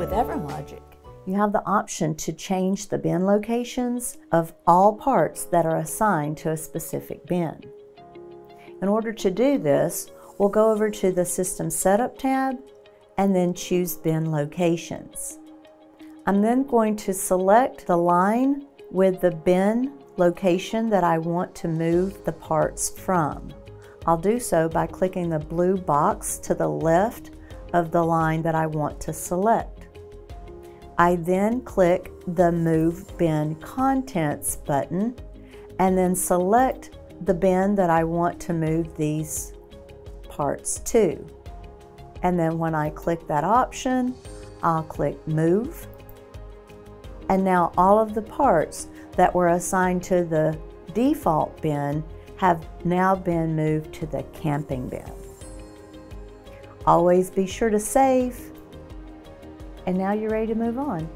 With EverLogic, you have the option to change the bin locations of all parts that are assigned to a specific bin. In order to do this, we'll go over to the System Setup tab and then choose Bin Locations. I'm then going to select the line with the bin location that I want to move the parts from. I'll do so by clicking the blue box to the left of the line that I want to select. I then click the Move Bin Contents button and then select the bin that I want to move these parts to. And then when I click that option, I'll click Move. And now all of the parts that were assigned to the default bin have now been moved to the camping bin. Always be sure to save. And now you're ready to move on.